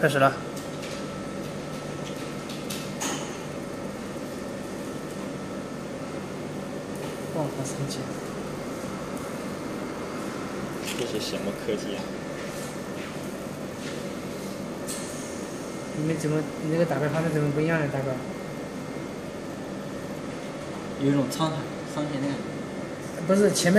开始了。这是什么科技啊？你们怎么？你那个打开方式怎么不一样呢，大哥？有一种沧海桑田的感觉。不是前面。